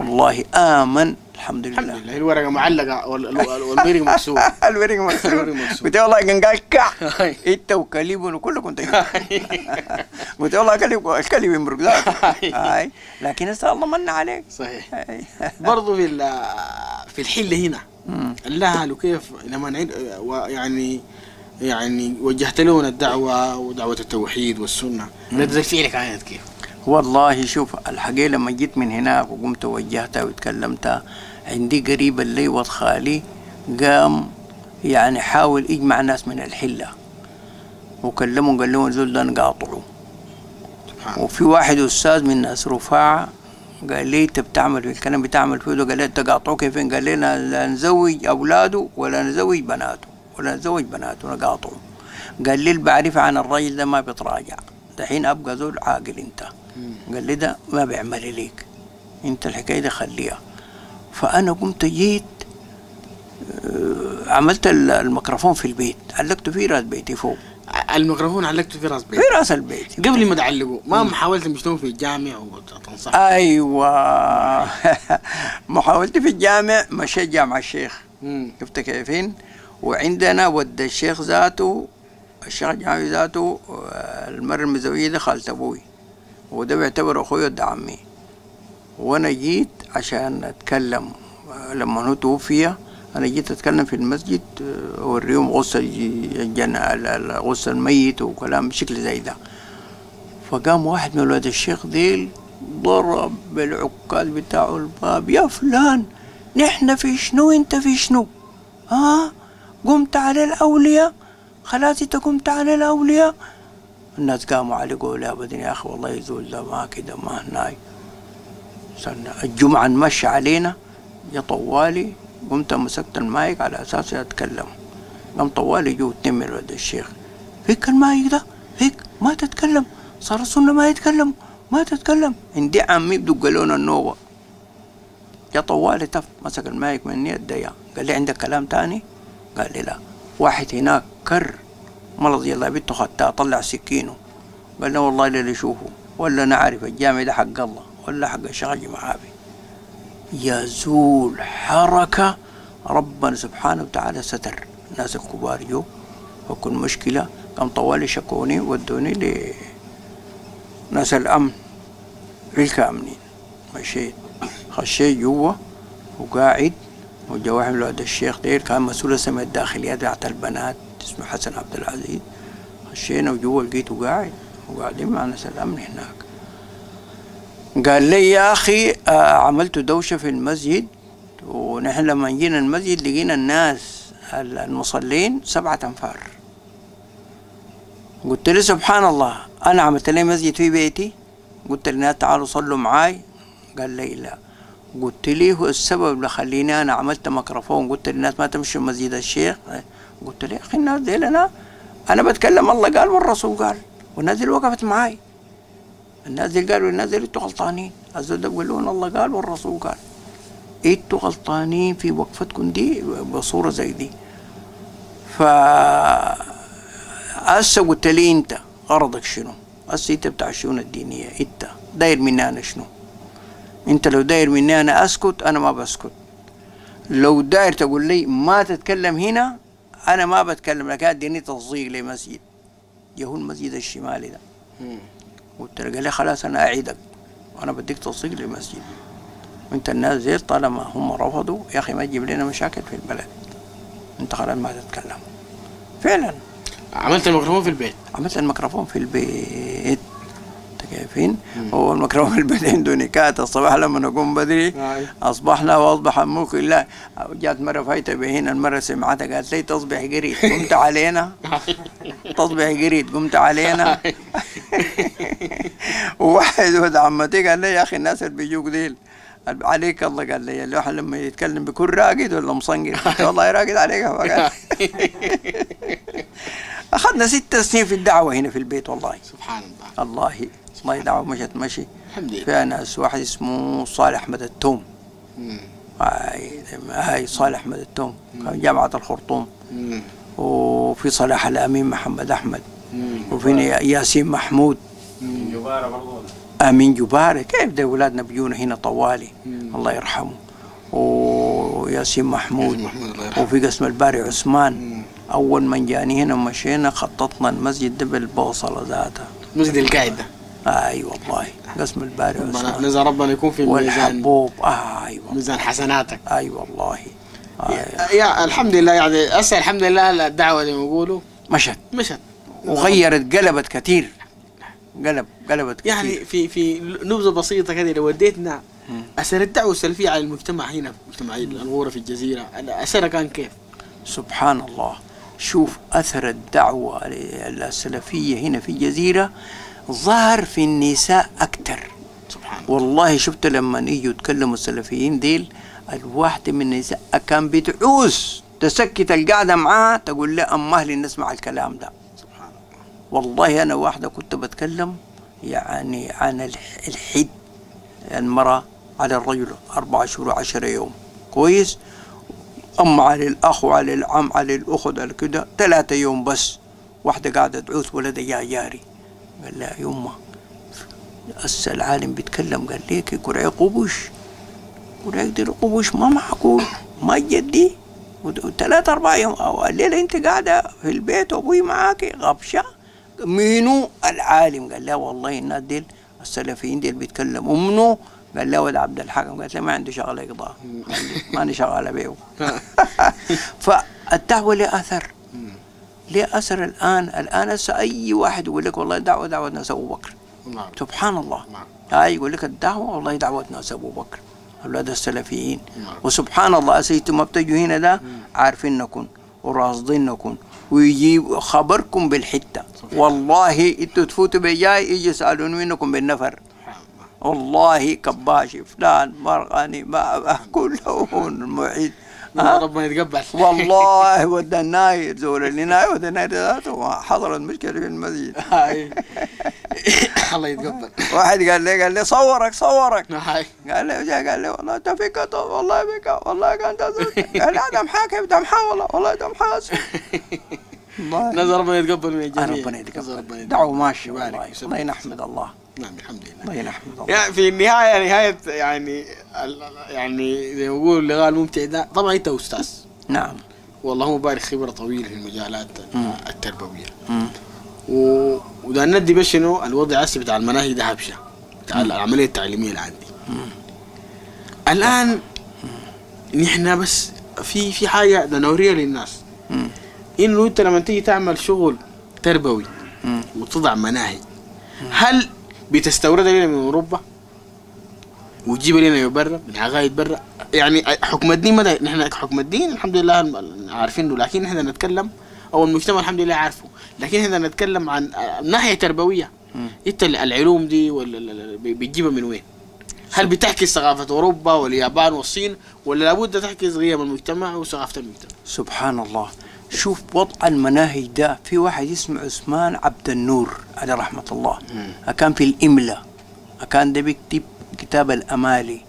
[SPEAKER 2] والله آمن. الحمد
[SPEAKER 1] الحمد
[SPEAKER 2] لله.
[SPEAKER 1] لله الورقة معلقة. وال- وال- والمرق مكسور. <laughs>
[SPEAKER 2] الورق مكسور. قلت له والله كان قال كع. إنت وكليب كلكم <laughs> تجوا قلت له والله كليب الكليب يمرق. هاي. لكن هسه الله من عليك.
[SPEAKER 1] صحيح. برضو في في الحله هنا. الأهل وكيف لما يعني يعني وجهت لهم الدعوة ودعوة التوحيد والسنة. ردة الفعل كانت كيف؟
[SPEAKER 2] والله شوف الحقيقة لما جيت من هناك وقمت وجهتها وتكلمتها عندي قريب اللي ولد خالي قام يعني حاول يجمع ناس من الحلة. وكلمهم قال لهم زول ده نقاطعه وفي واحد أستاذ من ناس رفاعة قال لي أنت بتعمل في الكلام بتعمل فيه ده؟ قال لي تقاطعه كيفين؟ قال لنا لا نزوج أولاده ولا نزوج بناته ولا نزوج بناته نقاطعه قال لي اللي بعرف عن الراجل ده ما بيتراجع. دحين أبقى زول عاقل أنت. قال لي ده ما بيعمل ليك. انت الحكاية دي خليها. فأنا قمت جيت آه، عملت ال- الميكروفون في البيت. علقته في راس بيتي فوق.
[SPEAKER 1] الميكروفون علقته في راس
[SPEAKER 2] في
[SPEAKER 1] بيت
[SPEAKER 2] راس البيت.
[SPEAKER 1] قبل ما تعلقوا ما محاولت تمشتون في الجامع وتنصح
[SPEAKER 2] أيوه. <laughs> محاولتي في الجامع مشيت جامع الشيخ. شفت كيفين؟ وعندنا ود الشيخ ذاته الشيخ الجامعي ذاته آه، المرة المزوية دي خالة أبوي. وده بيعتبر أخوي ود عمي. وأنا جيت عشان أتكلم آه، لما هو توفي أنا جيت أتكلم في المسجد آه، أوريهم غسل الج- الجن ال- ال- غسل الميت وكلام بشكل زي ده. فقام واحد من ولاد الشيخ ديل ضرب بالعكاز بتاعه الباب يا فلان نحن في شنو؟ أنت في شنو؟ ها قمت على الأولياء؟ خلاص أنت قمت على الأولياء؟ الناس قاموا علي قولوا يا بدني يا أخي والله يزول ده ما كده ما هناي. الجمعة نمشي علينا يا طوالي قمت مسكت المايك على أساس أتكلم. قام طوالي جو اتنين ولد الشيخ فيك المايك ده؟ فيك؟ ما تتكلم. صار السنة ما يتكلم. ما تتكلم. عندي عمي بدق لون النوبة. يا طوالي تف مسك المايك مني اديا قال لي عندك كلام تاني؟ قال لي لا. واحد هناك كر. مرض يلا بنته خدتها طلع سكينه. قال له والله اللي يشوفه ولا نعرف الجامع ده حق الله ولا حق الشيخ معافي يزول حركة ربنا سبحانه وتعالى ستر. الناس الكبار جو وكل مشكلة قام طوالي شكوني ودوني لناس الأمن الكامنين مشيت. خشيت جوا وقاعد واحد من الشيخ دير كان مسؤول السماء الداخلية بتاعت البنات. اسمه حسن عبد العزيز. خشينا وجوا لقيته قاعد. وقاعدين مع ناس الأمن هناك. قال لي يا أخي آه، عملت دوشة في المسجد. ونحن لما جينا المسجد لقينا الناس المصلين سبعة أنفار. قلت له سبحان الله أنا عملت لي مسجد في بيتي؟ قلت للناس تعالوا صلوا معاي. قال لي لا. قلت لي هو السبب اللي خليني أنا عملت ميكروفون. قلت للناس ما تمشي مسجد الشيخ. قلت له يا أخي الناس دي أنا أنا بتكلم الله قال والرسول قال والناس دي وقفت معاي. الناس دي قالوا الناس دي إنتوا غلطانين. الزول ده بيقولون الله قال والرسول قال. إنتوا غلطانين في وقفتكم دي بصورة زي دي. ف هسه قلت لي أنت غرضك شنو؟ هسه أنت بتاع الشؤون الدينية أنت داير مني أنا شنو؟ انت لو داير مني أنا اسكت أنا ما بسكت. لو داير تقول لي ما تتكلم هنا أنا ما بتكلم لك اديني تصديق لمسجد. يهو المسجد الشمالي ده. قلت له قال لي خلاص أنا اعيدك. وأنا بديك تصديق للمسجد وانت الناس زي طالما هم رفضوا يا أخي ما تجيب لنا مشاكل في البلد. انت خلاص ما تتكلم. فعلا.
[SPEAKER 1] عملت الميكروفون في البيت.
[SPEAKER 2] عملت الميكروفون في البيت. انت كيفين؟ هو الميكروفون في البيت <laughs> عنده نكات الصباح لما نقوم بدري.
[SPEAKER 1] أي.
[SPEAKER 2] أصبحنا وأصبح ملك الله جات مرة فايتة بهنا المرة سمعتها قالت لي تصبح قريت. <laughs> قمت علينا. تصبح قريت. قمت علينا. <laughs> وواحد ولد عمتي قال لي يا أخي الناس اللي بيجوك ديل عليك الله. قال لي الواحد لما يتكلم بيكون راقد ولا مصنقر؟ والله راقد عليك. أخذنا ست سنين في الدعوة هنا في البيت والله.
[SPEAKER 1] سبحان الله.
[SPEAKER 2] الله. والله دعوه مشت مشي.
[SPEAKER 1] الحمد لله.
[SPEAKER 2] فيها ناس واحد اسمه صالح احمد التوم. هاي هاي صالح احمد التوم. كان جامعة الخرطوم.
[SPEAKER 1] مم.
[SPEAKER 2] وفي صلاح الأمين محمد أحمد.
[SPEAKER 1] مم.
[SPEAKER 2] وفي ياسين محمود.
[SPEAKER 3] جبارة برضو
[SPEAKER 2] أمين جباري كيف ده أولادنا بيجونا هنا طوالي؟
[SPEAKER 1] مم.
[SPEAKER 2] الله يرحمه. وياسين محمود.
[SPEAKER 1] ياسين محمود الله يرحمه.
[SPEAKER 2] وفي قسم الباري عثمان.
[SPEAKER 1] مم.
[SPEAKER 2] أول من جاني هنا مشينا خططنا المسجد ده بالبوصلة ذاتها.
[SPEAKER 1] مسجد القاعد ده
[SPEAKER 2] آي والله قسم الباري
[SPEAKER 1] ربنا نزل ربنا يكون في ميزان
[SPEAKER 2] والحبوب آه أيوه
[SPEAKER 1] ميزان حسناتك.
[SPEAKER 2] آي والله. آه
[SPEAKER 1] يا الحمد لله يعني هسه الحمد لله الدعوة اللي بيقولوا
[SPEAKER 2] مشت.
[SPEAKER 1] مشت.
[SPEAKER 2] وغيرت قلبت كثير. قلب قلبت كثير.
[SPEAKER 1] يعني في في نبذة بسيطة كده لو وديتنا. اثر الدعوة السلفية على المجتمع هنا في مجتمع الغوره في الجزيرة أثرها كان كيف؟
[SPEAKER 2] سبحان الله. شوف أثر الدعوة السلفية هنا في الجزيرة ظهر في النساء أكثر
[SPEAKER 1] سبحان الله.
[SPEAKER 2] والله شفت لما يجوا يتكلموا السلفيين ديل الواحدة من النساء كان بتعوز تسكت القعدة معاه تقول له أمه لي نسمع الكلام ده.
[SPEAKER 1] سبحان الله.
[SPEAKER 2] والله أنا واحدة كنت بتكلم يعني عن الح- الحد المرأة على الرجل أربعة شهور وعشرة يوم. كويس؟ أما على الأخ وعلى العم على الأخت على كده ثلاثة يوم بس. واحدة قاعدة تعوس ولدها يا جاري قال لها يما هسه العالم بيتكلم قال ليك قرعي قبش قرعي دي قبش ما معقول. ما جدي وثلاثة أربعة يوم. أو الليلة أنت قاعدة في البيت وأبوي معاكي غبشة. مينو العالم. قال لا والله الناس ديل السلفيين ديل بيتكلموا. منو؟ قال لا ولد عبد الحكم. قالت له ما عنده شغلة يقضاها. ما عندي شغلة بيه فالدعوه لها آثر. لها أثر الآن؟ الآن هسه أي واحد يقول لك والله دعوة ناس أبو بكر.
[SPEAKER 1] نعم.
[SPEAKER 2] سبحان الله
[SPEAKER 1] نعم.
[SPEAKER 2] هاي يقول لك الدعوة والله دعوة ناس أبو بكر. أولاد السلفيين.
[SPEAKER 1] نعم.
[SPEAKER 2] وسبحان الله اسيتم ما بتجوا هنا ده عارفينكم وراصدينكم. ويجيب خبركم بالحتة. والله إنتوا تفوتوا بجاي يجي يسالون منكم بالنفر. والله كباشي فلان مرغني ما كلهم معيد؟
[SPEAKER 1] ربنا يتقبل. <laughs>
[SPEAKER 2] والله ودى الناير زول اللي ناير ودى الناير ذاته حضرت مشكله في المسجد
[SPEAKER 1] هاي. <laughs> الله يتقبل.
[SPEAKER 2] واحد قال لي قال لي صورك صورك. قال لي جاء قال لي والله أنت فيك والله فيك والله أزل. قال لي محاك ده محا والله والله محاس. والله <laughs>
[SPEAKER 1] نزل ربنا يتقبل من الجميع.
[SPEAKER 2] ربنا يتقبل. دعوة ماشي
[SPEAKER 1] يبارك
[SPEAKER 2] والله
[SPEAKER 1] ويسلمك.
[SPEAKER 2] والله نحمد الله.
[SPEAKER 1] نعم الحمد لله.
[SPEAKER 2] والله نحمد الله.
[SPEAKER 1] يعني في النهاية نهاية يعني يعني زي ما يقول اللقاء الممتع ده طبعا أنت أستاذ.
[SPEAKER 2] نعم.
[SPEAKER 1] والله بارك خبرة طويلة في المجالات التربوية.
[SPEAKER 2] مم.
[SPEAKER 1] و... وده ندي بس شنو الوضع هسه بتاع المناهج ده هبشة. بتاع العملية التعليمية اللي عندي. الآن نحن بس في في حاجة ده نوريها للناس.
[SPEAKER 2] مم.
[SPEAKER 1] إنه أنت لما تيجي تعمل شغل تربوي. وتضع مناهج هل بتستوردها لنا من أوروبا؟ وتجيبها لنا من برا من عقائد برا. يعني حكم الدين مدى نحن حكم الدين الحمد لله عارفينه لكن إحنا نتكلم أو المجتمع الحمد لله عارفه. لكن إحنا نتكلم عن ناحية تربوية. إنت العلوم دي ولا بتجيبها من وين؟ هل بتحكي ثقافة أوروبا واليابان والصين ولا لابد تحكي قيم المجتمع وثقافة المجتمع؟
[SPEAKER 2] سبحان الله. شوف وضع المناهج ده. في واحد اسمه عثمان عبد النور عليه رحمة الله. كان في الإملة. كان ده بيكتب كتاب الأمالي.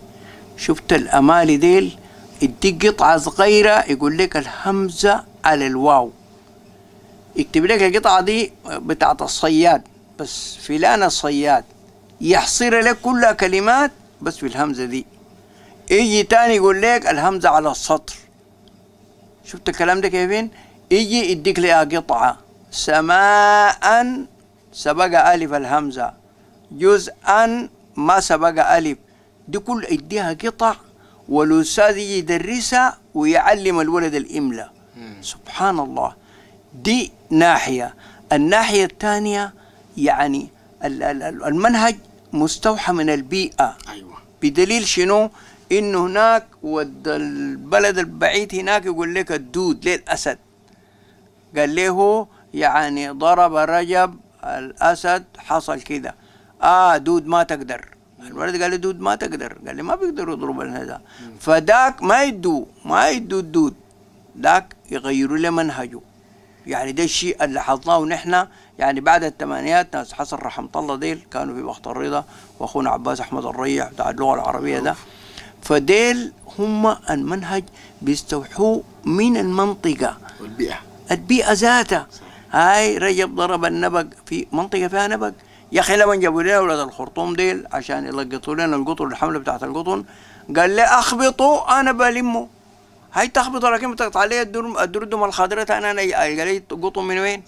[SPEAKER 2] شفت الأمالي ديل؟ يديك قطعة صغيرة يقول لك الهمزة على الواو. يكتب لك القطعة دي بتاعت الصياد بس فلان الصياد يحصر لك كلها كلمات بس في الهمزة دي. يجي تاني يقول لك الهمزة على السطر. شفت الكلام ده كيفين؟ يجي يديك لها قطعة. سماء سبق ألف الهمزة. جزءا ما سبق ألف. دي كل يديها قطع والأستاذ يجي يدرسها ويعلم الولد الإملاء. سبحان الله. دي ناحية. الناحية الثانية يعني ال- ال- ال- المنهج مستوحى من البيئة.
[SPEAKER 1] أيوه.
[SPEAKER 2] بدليل شنو؟ إنه هناك ود البلد البعيد هناك يقول لك الدود ليه الأسد؟ قال له يعني ضرب رجب الأسد حصل كده. آه دود ما تقدر. الولد قال له دود ما تقدر. قال لي ما بيقدروا يضربوا هذا فداك ما يدوا ما يدوا الدود. ذاك يغيروا له منهجه. يعني ده الشيء اللي لاحظناه نحن يعني بعد الثمانينات ناس حسن رحمة الله ديل كانوا في وقت الرضا وأخونا عباس أحمد الريح بتاع اللغة العربية ده. فديل هم المنهج بيستوحوه من المنطقة.
[SPEAKER 1] والبيئة.
[SPEAKER 2] البيئة ذاتها. هاي رجب ضرب النبق في منطقة فيها نبق. يا أخي لما جابوا لنا أولاد الخرطوم ديل عشان يلقطوا لنا القطن الحمله بتاعت القطن. قال لي أخبطوا أنا بلمه. هاي تخبط لكن بتقطع الدر- الدردم الخضراء أنا أنا قال لي قطن من وين؟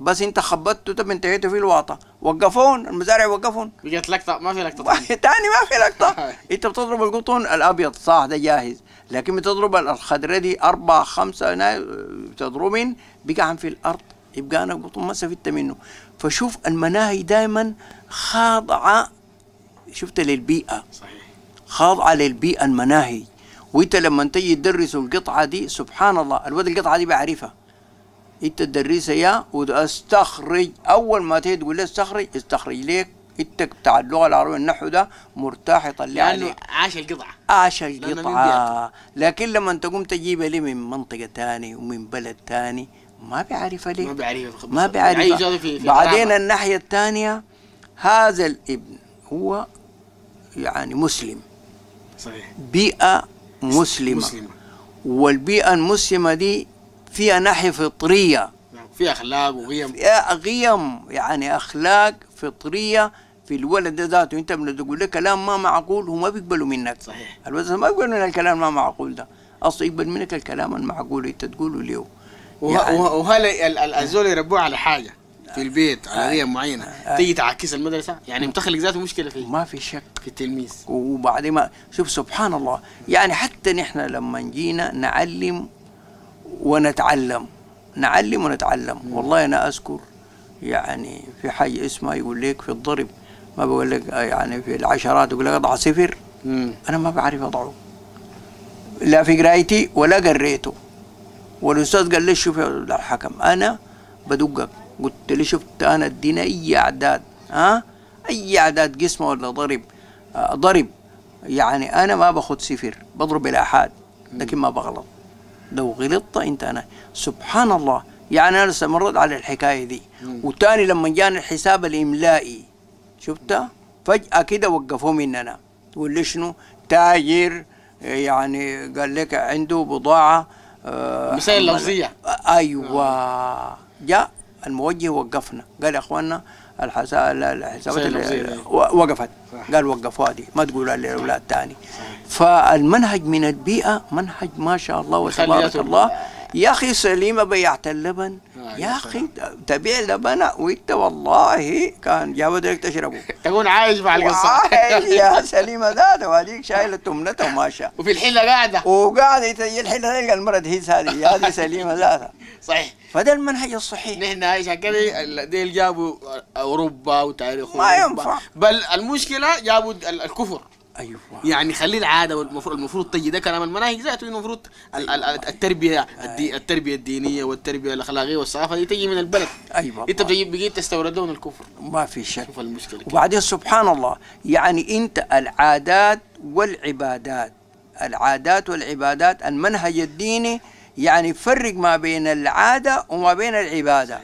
[SPEAKER 2] بس أنت خبطته طب انتهيتوا في الواطة. وقفون المزارع وقفون.
[SPEAKER 1] بقت لقطة ما في لقطة. <laughs>
[SPEAKER 2] تاني ما في لقطة. <laughs> أنت بتضرب القطن الأبيض صح ده جاهز. لكن بتضرب الخضراء دي أربعة خمسة بتضربين بقى في الأرض. يبقى أنا قطن ما استفدت منه. فشوف المناهج دائما خاضعة شفت للبيئة.
[SPEAKER 1] صحيح.
[SPEAKER 2] خاضعة للبيئة المناهج وإنت لما تيجي تدرسوا القطعة دي سبحان الله الولد القطعة دي بيعرفها إنت تدرسها يا واستخرج أول ما تيجي تقول له استخرج استخرج ليك. انت بتاع اللغة العربية النحو ده مرتاح يطلع
[SPEAKER 1] لأنه
[SPEAKER 2] عليك.
[SPEAKER 1] عاش القطعة.
[SPEAKER 2] عاش القطعة. لكن لما تقوم تجيبها لي من منطقة تاني ومن بلد تاني ما بيعرفها ليك
[SPEAKER 1] ما بيعرف
[SPEAKER 2] ما
[SPEAKER 1] أي
[SPEAKER 2] بيعرف
[SPEAKER 1] زول في في
[SPEAKER 2] بعدين. الناحية الثانية هذا الابن هو يعني مسلم.
[SPEAKER 1] صحيح.
[SPEAKER 2] بيئة مسلمة.
[SPEAKER 1] مسلمة.
[SPEAKER 2] والبيئة المسلمة دي فيها ناحية فطرية.
[SPEAKER 1] نعم. في أخلاق وقيم.
[SPEAKER 2] فيها قيم يعني أخلاق فطرية في الولد ده ذاته. أنت لما تقول له كلام ما معقول هو ما بيقبلوا منك.
[SPEAKER 1] صحيح.
[SPEAKER 2] الولد ما بيقبل من الكلام ما معقول ده. أصلا يقبل منك الكلام المعقول أنت تقوله له يعني-
[SPEAKER 1] وه- وهل ال- ال- الزول يربوه على حاجة في البيت على
[SPEAKER 2] آه.
[SPEAKER 1] معينة.
[SPEAKER 2] آه.
[SPEAKER 1] تيجي تعكس المدرسة؟ يعني بتخلق ذاته مشكلة في
[SPEAKER 2] ما في شك.
[SPEAKER 1] في التلميذ.
[SPEAKER 2] وبعدين ما شوف سبحان الله. يعني حتى نحن لما جينا نعلم ونتعلم. نعلم ونتعلم. والله أنا أذكر يعني في حاجة اسمها يقول لك في الضرب ما بقول لك آه، يعني في العشرات يقول لك اضع صفر. أنا ما بعرف أضعه. لا في قرايتي ولا قريته. والأستاذ قال لي شوف يا الحكم أنا بدقك قلت له شفت أنا ادينا أي أعداد ها؟ أي أعداد قسمة ولا ضرب؟ آه، ضرب. يعني أنا ما باخذ صفر بضرب الاحاد لكن ما بغلط. لو غلطت أنت أنا سبحان الله. يعني أنا استمرت على الحكاية دي. وتاني لما جاني الحساب الإملائي شفتها؟ فجأة كده وقفوه مننا تقول لي شنو؟ تاجر يعني قال لك عنده بضاعة
[SPEAKER 1] مسائل
[SPEAKER 2] حمالة.
[SPEAKER 1] لفظية.
[SPEAKER 2] أيوه جاء الموجه وقفنا قال يا اخوانا الحساب الحسابات اللي-. و- وقفت
[SPEAKER 1] صح.
[SPEAKER 2] قال وقفوها دي ما تقولوا للاولاد تاني فالمنهج من البيئة منهج ما شاء الله وتبارك الله يا أخي سليمه بيعت اللبن.
[SPEAKER 1] آه،
[SPEAKER 2] يا
[SPEAKER 1] يا
[SPEAKER 2] أخي تبيع لبن وإنت والله كان جابوا لك تشربه. <laughs>
[SPEAKER 1] تكون عايش مع القصة.
[SPEAKER 2] وعايش يا <laughs> سليمه ذاته. وهذيك شايله تمنتها وماشيه
[SPEAKER 1] وفي الحلة قاعدة.
[SPEAKER 2] وقاعد يتجي الحين تلقى المرض هي هذه هذه <laughs> سليمة ذاتها
[SPEAKER 1] صحيح.
[SPEAKER 2] فده المنهج الصحيح.
[SPEAKER 1] نحن عشان كده ديل جابوا أوروبا وتاريخ
[SPEAKER 2] ما. ينفع.
[SPEAKER 1] بل المشكلة جابوا ال- الكفر.
[SPEAKER 2] أيوه.
[SPEAKER 1] يعني خلي العادة والمفروض المفروض تجي ده كلام المناهج ذاته المفروض ال- ال- ال- التربيه الدي التربية الدينية والتربية الأخلاقية والثقافة دي تجي من البلد.
[SPEAKER 2] أيوه.
[SPEAKER 1] أنت بتجي بقيت تستوردون الكفر.
[SPEAKER 2] ما في شك.
[SPEAKER 1] شوف المشكلة كده.
[SPEAKER 2] وبعدين سبحان الله يعني أنت العادات والعبادات العادات والعبادات المنهج الديني يعني فرق ما بين العادة وما بين العبادة.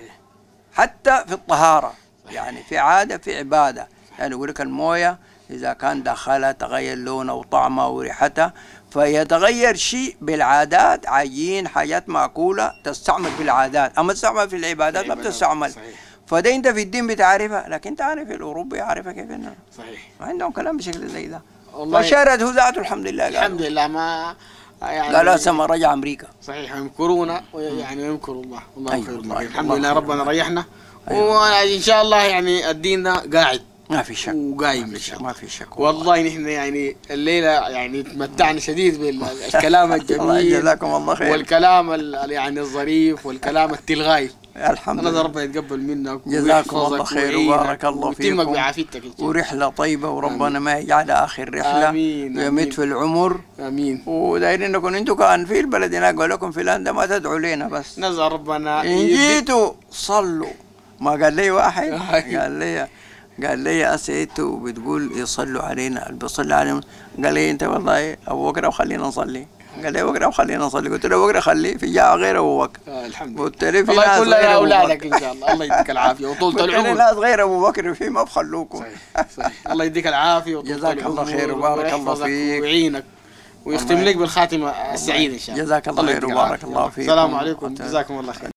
[SPEAKER 2] حتى في الطهارة. يعني في عادة في عبادة. يعني يقول لك الموية إذا كان دخلها تغير لونها وطعمها وريحتها فيتغير شيء بالعادات. عجين حاجات معقولة تستعمل في العادات. أما تستعمل في العبادات ما بتستعمل.
[SPEAKER 1] صحيح.
[SPEAKER 2] فده أنت في الدين بتعرفها لكن أنت عارف الأوروبي عارفها كيف إنه
[SPEAKER 1] صحيح.
[SPEAKER 2] ما عندهم كلام بشكل زي ده.
[SPEAKER 1] والله-
[SPEAKER 2] فشارته ذاته الحمد لله قالوا.
[SPEAKER 1] الحمد لله. ما يعني
[SPEAKER 2] قالوا هسه ما رجع أمريكا.
[SPEAKER 1] صحيح. يمكرون يعني ويمكر الله. والله
[SPEAKER 2] أيوة
[SPEAKER 1] خير.
[SPEAKER 2] والله.
[SPEAKER 1] الله الحمد
[SPEAKER 2] الله
[SPEAKER 1] لله ربنا
[SPEAKER 2] الله.
[SPEAKER 1] ريحنا.
[SPEAKER 2] أيوة.
[SPEAKER 1] وإن شاء الله يعني الدين ده قاعد.
[SPEAKER 2] ما في شك.
[SPEAKER 1] وقايم
[SPEAKER 2] ما في شك.
[SPEAKER 1] الله.
[SPEAKER 2] ما في شك
[SPEAKER 1] والله. نحن يعني الليلة يعني تمتعنا شديد بالكلام <laughs>
[SPEAKER 2] الله
[SPEAKER 1] الجميل
[SPEAKER 2] جزاكم الله خير.
[SPEAKER 1] والكلام ال- يعني الظريف والكلام التلغاي.
[SPEAKER 2] الحمد لله
[SPEAKER 1] ربنا يتقبل منك
[SPEAKER 2] جزاكم الله خير وبارك الله فيكم.
[SPEAKER 1] بعافيتك الله.
[SPEAKER 2] ورحلة طيبة وربنا ما يجعل آخر رحلة.
[SPEAKER 1] آمين.
[SPEAKER 2] ويمد في العمر.
[SPEAKER 1] آمين.
[SPEAKER 2] ودايرين نكون أنتم كان في البلد هناك قال لكم فلان ده ما تدعوا لنا بس.
[SPEAKER 1] نسال ربنا. إن
[SPEAKER 2] جيتوا صلوا. ما قال لي واحد. <laughs>
[SPEAKER 1] أيوة.
[SPEAKER 2] قال لي قال لي اسيتوا بتقول يصلوا علينا. اللي بيصلي عليهم. قال لي أنت والله ابو بكر وخلينا نصلي. قال لي ابو بكر وخلينا نصلي. قلت له ابو بكر خليه في جاء غير ابو بكر
[SPEAKER 1] آه الحمد لله.
[SPEAKER 2] قلت له في
[SPEAKER 1] الله يكون
[SPEAKER 2] غير
[SPEAKER 1] لنا
[SPEAKER 2] أبو
[SPEAKER 1] أولادك
[SPEAKER 2] بكر.
[SPEAKER 1] إن شاء الله. الله يديك <laughs> العافية وطولة
[SPEAKER 2] قلت
[SPEAKER 1] العمر.
[SPEAKER 2] ناس غير ابو بكر في ما بخلوكم.
[SPEAKER 1] صحيح صحيح. الله يديك العافية وطولة
[SPEAKER 2] جزاك الله
[SPEAKER 1] العمر
[SPEAKER 2] خير وبارك الله فيك.
[SPEAKER 1] ويعينك. ويختم لك بالخاتمة السعيده إن شاء الله.
[SPEAKER 2] جزاك الله خير وبارك
[SPEAKER 1] العافية.
[SPEAKER 2] الله فيكم.
[SPEAKER 1] السلام عليكم. جزاكم الله خير.